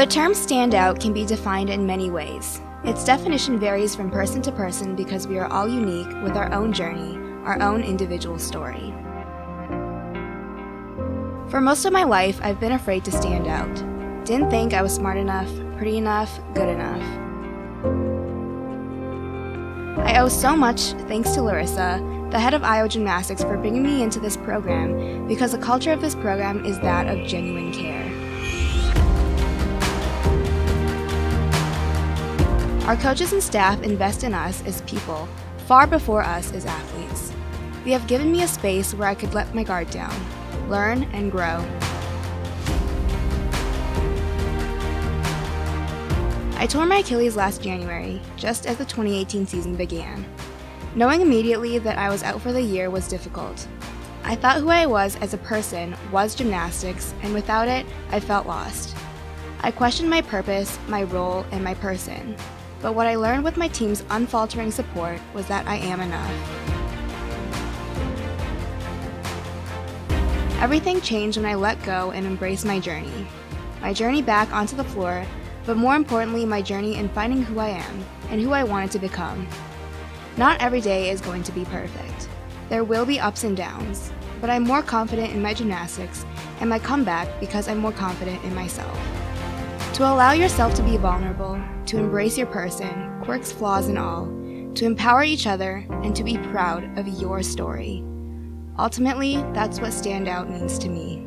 The term standout can be defined in many ways. Its definition varies from person to person because we are all unique with our own journey, our own individual story. For most of my life, I've been afraid to stand out. Didn't think I was smart enough, pretty enough, good enough. I owe so much thanks to Larissa, the head of Iowa Gymnastics, for bringing me into this program because the culture of this program is that of genuine care. Our coaches and staff invest in us as people, far before us as athletes. They have given me a space where I could let my guard down, learn, and grow. I tore my Achilles last January, just as the 2018 season began. Knowing immediately that I was out for the year was difficult. I thought who I was as a person was gymnastics, and without it, I felt lost. I questioned my purpose, my role, and my person. But what I learned with my team's unfaltering support was that I am enough. Everything changed when I let go and embraced my journey. My journey back onto the floor but more importantly, my journey in finding who I am and who I wanted to become. Not every day is going to be perfect. There will be ups and downs, but I'm more confident in my gymnastics and my comeback because I'm more confident in myself. To allow yourself to be vulnerable, to embrace your person, quirks, flaws, and all, to empower each other, and to be proud of your story. Ultimately, that's what standout means to me.